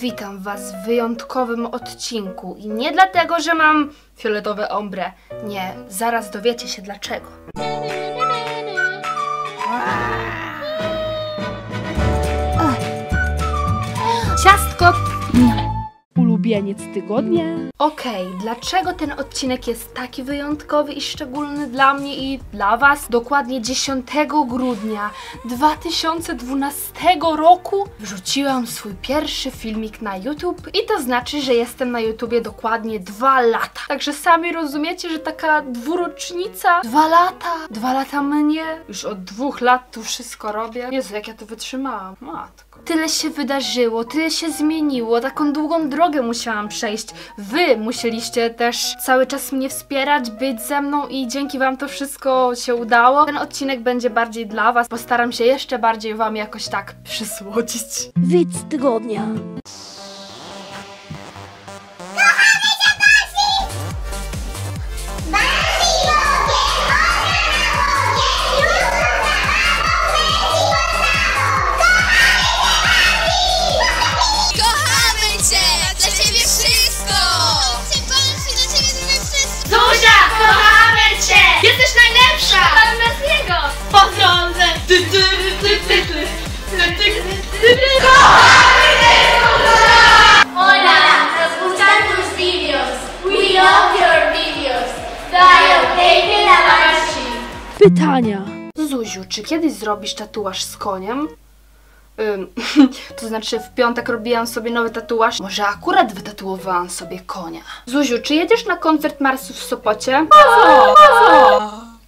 Witam Was w wyjątkowym odcinku i nie dlatego, że mam fioletowe ombre. Nie, zaraz dowiecie się dlaczego. Ulubieniec tygodnia. Okej, dlaczego ten odcinek jest taki wyjątkowy i szczególny dla mnie i dla Was? Dokładnie 10 grudnia 2012 roku wrzuciłam swój pierwszy filmik na YouTube i to znaczy, że jestem na YouTubie dokładnie dwa lata. Także sami rozumiecie, że taka dwurocznica, dwa lata, dwa lata mnie, już od dwóch lat tu wszystko robię. Jezu, jak ja to wytrzymałam, matko. Tyle się wydarzyło, tyle się zmieniło, taką długą drogę musiałam przejść. Wy musieliście też cały czas mnie wspierać, być ze mną i dzięki wam to wszystko się udało. Ten odcinek będzie bardziej dla was, postaram się jeszcze bardziej wam jakoś tak przysłodzić. Widz tygodnia. Pytania. Zuziu, czy kiedyś zrobisz tatuaż z koniem? Ym, to znaczy w piątek robiłam sobie nowy tatuaż. Może akurat wytatuowałam sobie konia. Zuziu, czy jedziesz na koncert Marsów w Sopocie?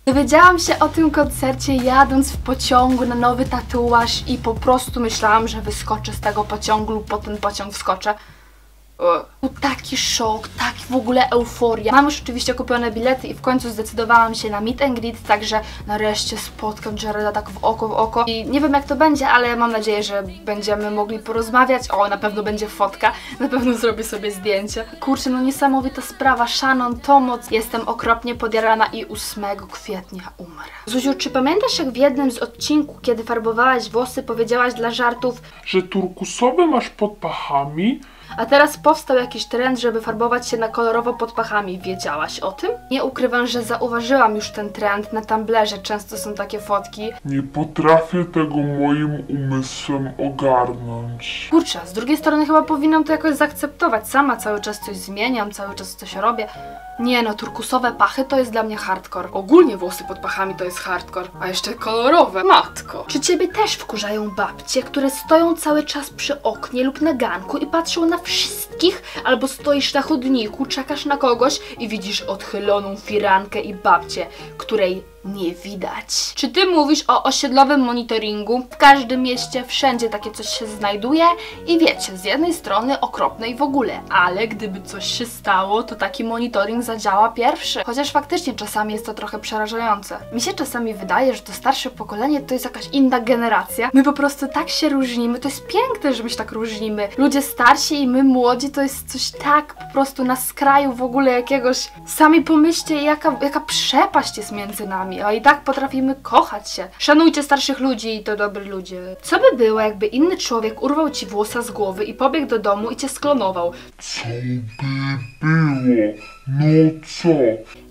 Dowiedziałam się o tym koncercie jadąc w pociągu na nowy tatuaż i po prostu myślałam, że wyskoczę z tego pociągu lub po ten pociąg wskoczę. O. Był taki szok, tak w ogóle euforia. Mam już oczywiście kupione bilety i w końcu zdecydowałam się na meet and greet, także nareszcie spotkam Jareda tak w oko w oko. I nie wiem jak to będzie, ale mam nadzieję, że będziemy mogli porozmawiać. O, na pewno będzie fotka, na pewno zrobię sobie zdjęcie. Kurczę, no niesamowita sprawa. Shannon, Tomoc. Jestem okropnie podjarana i 8 kwietnia umrę. Zuziu, czy pamiętasz jak w jednym z odcinków, kiedy farbowałaś włosy, powiedziałaś dla żartów że turkusowe masz pod pachami? A teraz powstał jakiś trend, żeby farbować się na kolorowo pod pachami. Wiedziałaś o tym? Nie ukrywam, że zauważyłam już ten trend. Na Tumblerze często są takie fotki. Nie potrafię tego moim umysłem ogarnąć. Kurczę, z drugiej strony chyba powinnam to jakoś zaakceptować. Sama cały czas coś zmieniam, cały czas coś robię. Nie no, turkusowe pachy to jest dla mnie hardcore. Ogólnie włosy pod pachami to jest hardcore. A jeszcze kolorowe. Matko. Czy ciebie też wkurzają babcie, które stoją cały czas przy oknie lub na ganku i patrzą na wszystkich? Albo stoisz na chodniku, czekasz na kogoś i widzisz odchyloną firankę i babcię, której nie widać. Czy ty mówisz o osiedlowym monitoringu? W każdym mieście wszędzie takie coś się znajduje i wiecie, z jednej strony okropne i w ogóle, ale gdyby coś się stało, to taki monitoring zadziała pierwszy. Chociaż faktycznie czasami jest to trochę przerażające. Mi się czasami wydaje, że to starsze pokolenie to jest jakaś inna generacja. My po prostu tak się różnimy. To jest piękne, że my się tak różnimy. Ludzie starsi i my młodzi to jest coś tak po prostu na skraju w ogóle jakiegoś. Sami pomyślcie, jaka, jaka przepaść jest między nami, a i tak potrafimy kochać się. Szanujcie starszych ludzi i to dobrzy ludzie. Co by było, jakby inny człowiek urwał ci włosa z głowy i pobiegł do domu i cię sklonował? Co by było? No co?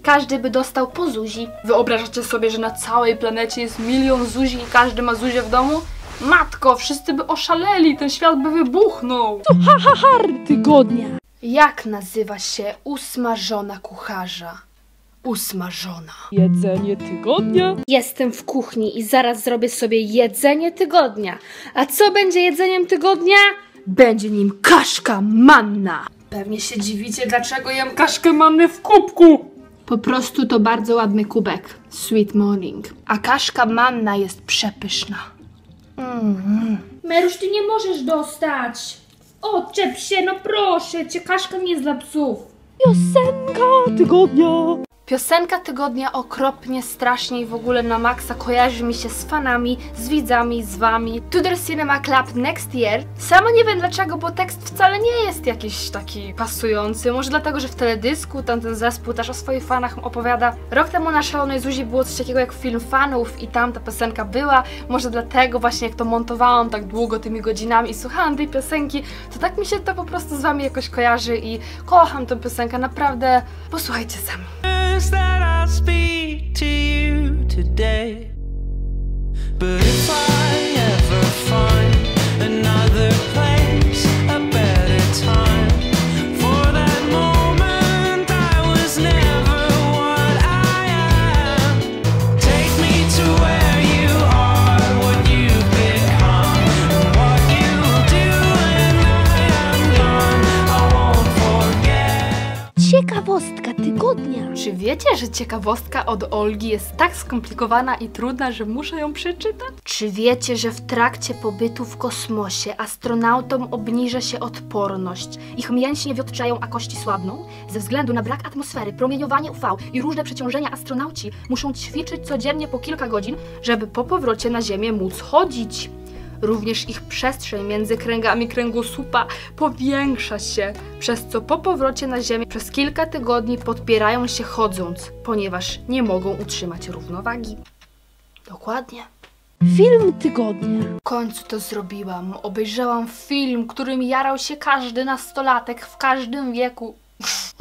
Każdy by dostał po Zuzi. Wyobrażacie sobie, że na całej planecie jest milion Zuzi i każdy ma Zuzię w domu? Matko, wszyscy by oszaleli, ten świat by wybuchnął. Har tygodnia. Jak nazywa się ósma żona kucharza? Ósma żona. Jedzenie tygodnia. Jestem w kuchni i zaraz zrobię sobie jedzenie tygodnia. A co będzie jedzeniem tygodnia? Będzie nim kaszka manna. Pewnie się dziwicie, dlaczego jem kaszkę manny w kubku. Po prostu to bardzo ładny kubek. Sweet morning. A kaszka manna jest przepyszna. Meruś, ty nie możesz dostać. Odczep się, no proszę cię, kaszka nie jest dla psów. Piosenka tygodnia. Piosenka tygodnia okropnie, strasznie i w ogóle na maksa kojarzy mi się z fanami, z widzami, z wami. Tudor Cinema Club Next Year. Sama nie wiem dlaczego, bo tekst wcale nie jest jakiś taki pasujący. Może dlatego, że w teledysku tam ten zespół też o swoich fanach opowiada. Rok temu na Szalonej Zuzi było coś takiego jak film fanów i tam ta piosenka była. Może dlatego właśnie jak to montowałam tak długo tymi godzinami i słuchałam tej piosenki, to tak mi się to po prostu z wami jakoś kojarzy i kocham tę piosenkę, naprawdę. Posłuchajcie sami. Words that I'll speak to you today. But if I ever find another wiecie, że ciekawostka od Olgi jest tak skomplikowana i trudna, że muszę ją przeczytać? Czy wiecie, że w trakcie pobytu w kosmosie astronautom obniża się odporność? Ich mięśnie wiotczają, a kości słabną? Ze względu na brak atmosfery, promieniowanie UV i różne przeciążenia astronauci muszą ćwiczyć codziennie po kilka godzin, żeby po powrocie na Ziemię móc chodzić. Również ich przestrzeń między kręgami kręgosłupa powiększa się, przez co po powrocie na Ziemię przez kilka tygodni podpierają się chodząc, ponieważ nie mogą utrzymać równowagi. Dokładnie. Film tygodnia. W końcu to zrobiłam. Obejrzałam film, którym jarał się każdy nastolatek w każdym wieku.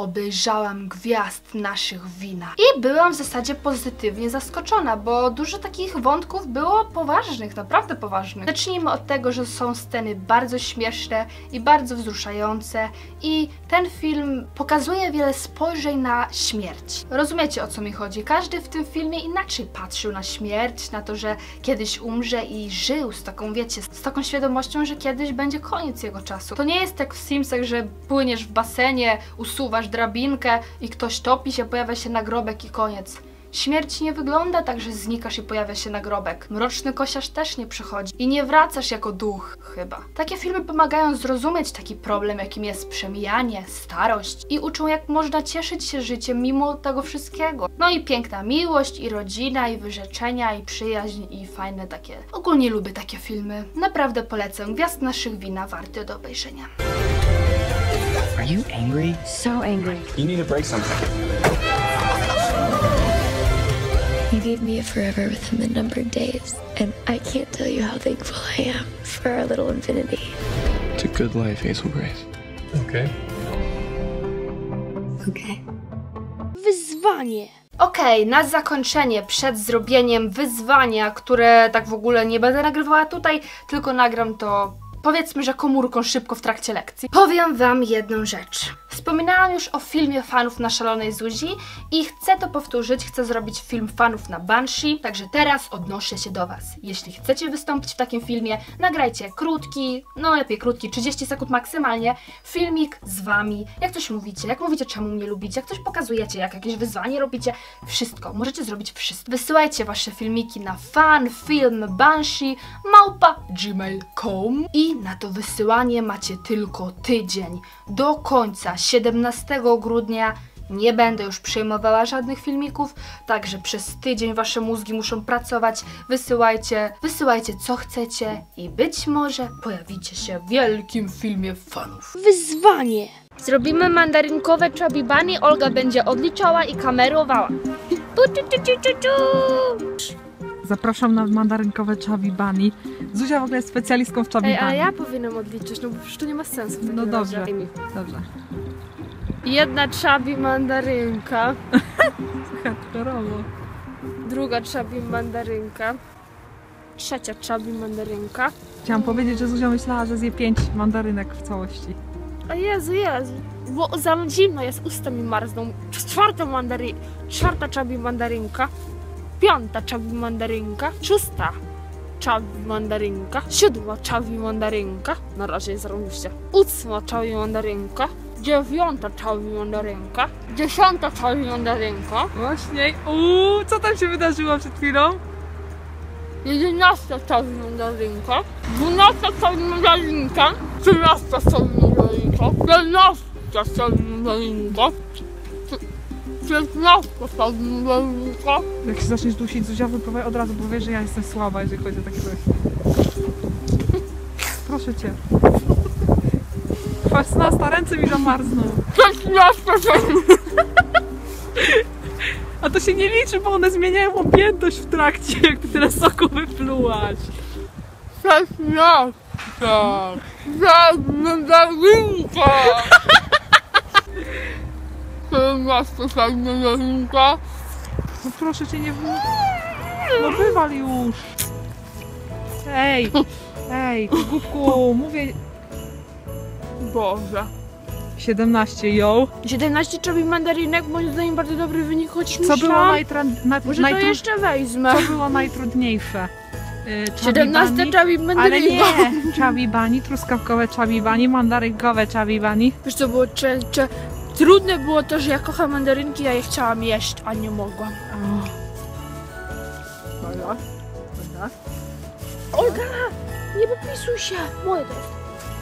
Obejrzałam gwiazd naszych wina. I byłam w zasadzie pozytywnie zaskoczona, bo dużo takich wątków było poważnych, naprawdę poważnych. Zacznijmy od tego, że są sceny bardzo śmieszne i bardzo wzruszające i ten film pokazuje wiele spojrzeń na śmierć. Rozumiecie o co mi chodzi? Każdy w tym filmie inaczej patrzył na śmierć, na to, że kiedyś umrze i żył z taką, wiecie, z taką świadomością, że kiedyś będzie koniec jego czasu. To nie jest tak w Simsach, że płyniesz w basenie, usuwasz drabinkę i ktoś topi się, pojawia się nagrobek i koniec. Śmierć nie wygląda tak, że znikasz i pojawia się nagrobek. Mroczny kosiarz też nie przychodzi i nie wracasz jako duch, chyba. Takie filmy pomagają zrozumieć taki problem, jakim jest przemijanie, starość i uczą, jak można cieszyć się życiem mimo tego wszystkiego. No i piękna miłość, i rodzina, i wyrzeczenia, i przyjaźń, i fajne takie. Ogólnie lubię takie filmy. Naprawdę polecam. Gwiazd naszych wina warty do obejrzenia. Are you angry? So angry. You need to break something. You gave me a forever within the numbered days, and I can't tell you how thankful I am for our little infinity. It's a good life, Hazel Grace. Okay. Okay. Wyzwanie. Okej, na zakończenie, przed zrobieniem wyzwania, które tak w ogóle nie będę nagrywała tutaj, tylko nagram to powiedzmy, że komórką szybko w trakcie lekcji. Powiem Wam jedną rzecz. Wspominałam już o filmie fanów na Szalonej Zuzi i chcę to powtórzyć, chcę zrobić film fanów na Banshee, także teraz odnoszę się do Was. Jeśli chcecie wystąpić w takim filmie, nagrajcie krótki, no lepiej krótki, 30 sekund maksymalnie, filmik z Wami, jak coś mówicie, jak mówicie czemu mnie lubicie, jak coś pokazujecie, jak jakieś wyzwanie robicie, wszystko, możecie zrobić wszystko. Wysyłajcie Wasze filmiki na fanfilmbanshee małpa gmail.com i na to wysyłanie macie tylko tydzień. Do końca 17 grudnia nie będę już przyjmowała żadnych filmików, także przez tydzień wasze mózgi muszą pracować. Wysyłajcie, wysyłajcie co chcecie i być może pojawicie się w wielkim filmie fanów. Wyzwanie. Zrobimy mandarynkowe czabibani, Olga będzie odliczała i kamerowała. Tu, tu, tu, tu, tu, tu. Zapraszam na mandarynkowe chubby Zuzia w ogóle jest specjalistką w chubby Ej, ale ja powinnam odliczyć, no bo przecież to nie ma sensu. w takim No dobrze. razie. Dobrze. Jedna czabi mandarynka, Hardkorowo. druga czabi mandarynka, trzecia czabi mandarynka. Chciałam powiedzieć, że Zuzia myślała, że zje pięć mandarynek w całości. O Jezu, Jezu, bo za zimno jest, usta mi marzną. Czwarta mandary... czwarta czabi mandarynka, piąta czabi mandarynka, szósta czabi mandarynka, siódma czabi mandarynka, na razie jest zarąbiście, ósma czabi mandarynka, dziewiąta czabi mandarynka, dziesiąta czabi mandarynka, Właśnie. Uuu, co tam się wydarzyło przed chwilą? jedenasta czabi mandarynka, dwunasta czabi mandarynka, trzynasta czabi mandarynka, piętnasta czabi mandarynka, Jak się zaczniesz dusić, Zuzia wypowie od razu powie, że ja jestem słaba, jeżeli chodzi o takie coś. Proszę cię. 16 ręce mi zamarzną. A to się nie liczy, bo one zmieniają objętość w trakcie, jak ty tyle soku wyplułaś. No proszę cię, nie. No wywal już. Ej, ej, ty głupku, mówię... Boże. 17, ją. 17 czerwi mandarynek, moim zdaniem bardzo dobry wynik, chociaż Co było myślałam, najtra... na... może to najtru- jeszcze wezmę. Co było najtrudniejsze? Y, 17 chawibani? czerwi Ale mandarynka. nie! Czawibani, truskawkowe czawibani, mandarynkowe czawibani. Wiesz co było cze, cze, trudne było to, że ja kocham mandarynki, a je chciałam jeść, a nie mogłam. Olga, nie popisuj się, moje to jest.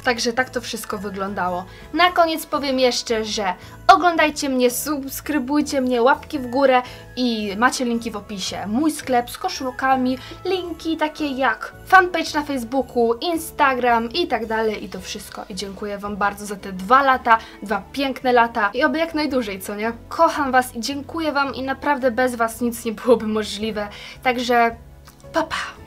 Także tak to wszystko wyglądało. Na koniec powiem jeszcze, że oglądajcie mnie, subskrybujcie mnie, łapki w górę i macie linki w opisie. Mój sklep z koszulkami, linki takie jak fanpage na Facebooku, Instagram i tak dalej i to wszystko. I dziękuję Wam bardzo za te dwa lata, dwa piękne lata i oby jak najdłużej, co nie? Kocham Was i dziękuję Wam i naprawdę bez Was nic nie byłoby możliwe. Także pa pa!